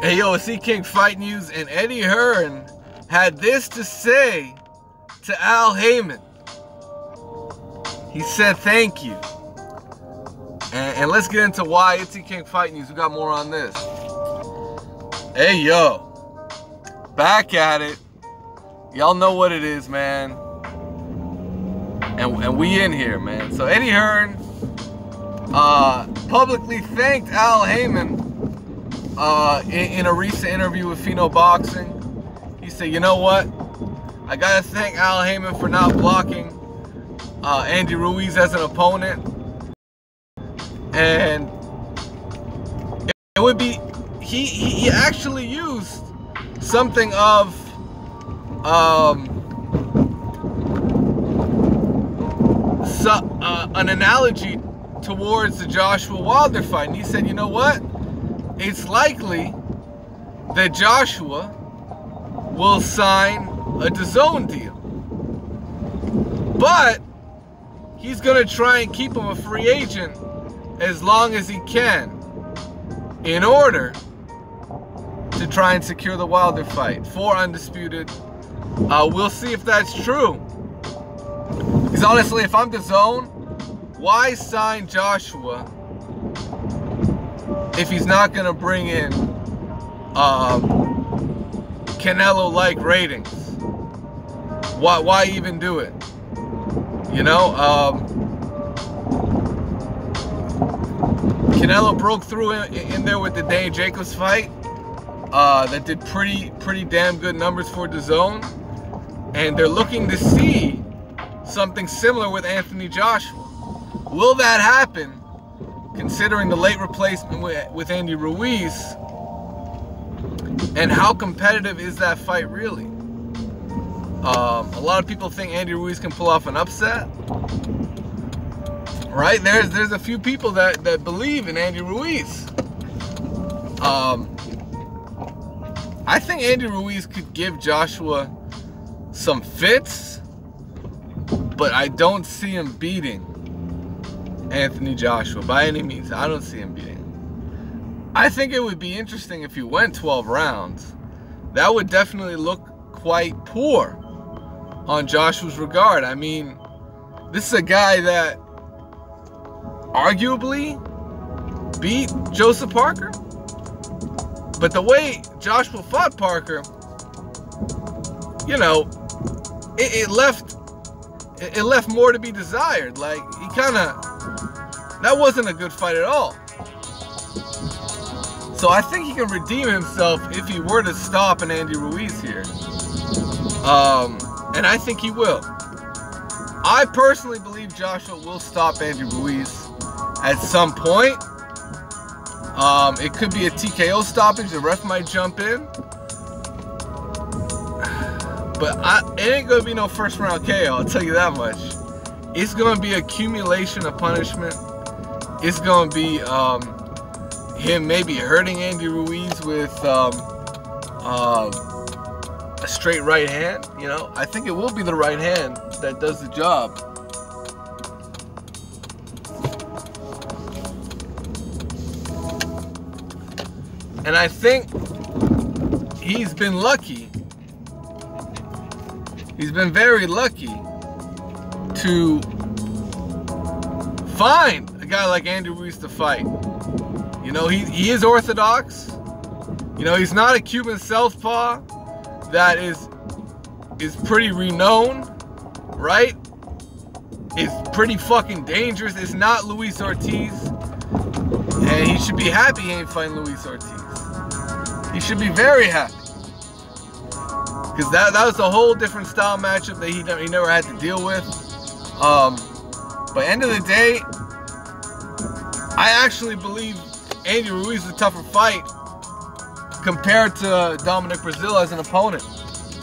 Hey yo, it's E King Fight News, and Eddie Hearn had this to say to Al Haymon. He said thank you. And, and let's get into why it's E King Fight News. We got more on this. Hey yo, back at it. Y'all know what it is, man. And, and we in here, man. So Eddie Hearn uh, publicly thanked Al Haymon uh, in, in, a recent interview with Pheno Boxing. He said, you know what? I gotta thank Al Haymon for not blocking uh, Andy Ruiz as an opponent. And it would be, he, he actually used something of um, uh, an analogy towards the Joshua Wilder fight. And he said, you know what? It's likely that Joshua will sign a DAZN deal. But he's going to try and keep him a free agent as long as he can in order to try and secure the Wilder fight for Undisputed. Uh, we'll see if that's true. Because honestly, if I'm DAZN, why sign Joshua if he's not going to bring in um, Canelo-like ratings? Why, why even do it? You know, um, Canelo broke through in, in, there with the Danny Jacobs fight. Uh, that did pretty, pretty damn good numbers for DAZN, and they're looking to see something similar with Anthony Joshua. Will that happen, considering the late replacement with, Andy Ruiz? And how competitive is that fight really? Um, a lot of people think Andy Ruiz can pull off an upset. Right? There's there's a few people that, that believe in Andy Ruiz. Um, I think Andy Ruiz could give Joshua some fits, but I don't see him beating Anthony Joshua by any means. I don't see him beating. I think it would be interesting if he went 12 rounds. That would definitely look quite poor on Joshua's regard. I mean, this is a guy that arguably beat Joseph Parker. But the way Joshua fought Parker, you know, it, it left it left more to be desired. Like he kind of that wasn't a good fight at all. So I think he can redeem himself if he were to stop an Andy Ruiz here. Um, and I think he will. I personally believe Joshua will stop Andy Ruiz at some point. Um, it could be a TKO stoppage. The ref might jump in. But I, it ain't going to be no first round KO, I'll tell you that much. It's going to be accumulation of punishment it's gonna be um, him maybe hurting Andy Ruiz with um, uh, a straight right hand. You know, I think it will be the right hand that does the job. And I think he's been lucky. He's been very lucky to find guy like Andy Ruiz to fight. You know, he, he is orthodox. You know, he's not a Cuban southpaw that is is pretty renowned, right? Is pretty fucking dangerous. It's not Luis Ortiz. And he should be happy he ain't fighting Luis Ortiz. He should be very happy. Because that, that was a whole different style matchup that he, he never had to deal with. Um, but end of the day, I actually believe Andy Ruiz is a tougher fight compared to Dominic Breazeale as an opponent.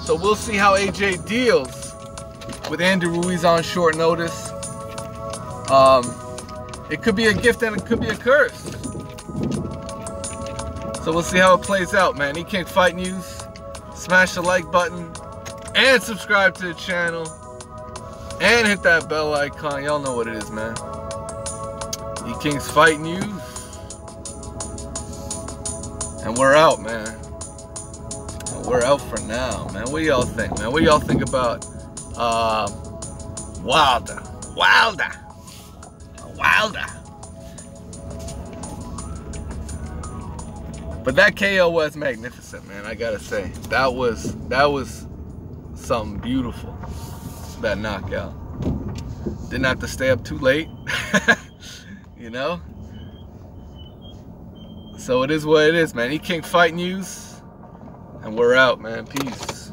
So we'll see how AJ deals with Andy Ruiz on short notice. Um, it could be a gift and it could be a curse. So we'll see how it plays out, man. E King Fight News. Smash the like button and subscribe to the channel and hit that bell icon. Y'all know what it is, man. E King's Fight News. And we're out, man. We're out for now, man. What y'all think, man? What y'all think about uh, Wilder? Wilder. Wilder. But that KO was magnificent, man. I gotta say, that was that was something beautiful. That knockout. Didn't have to stay up too late, you know. So it is what it is, man. E King Fight News, and we're out, man. Peace.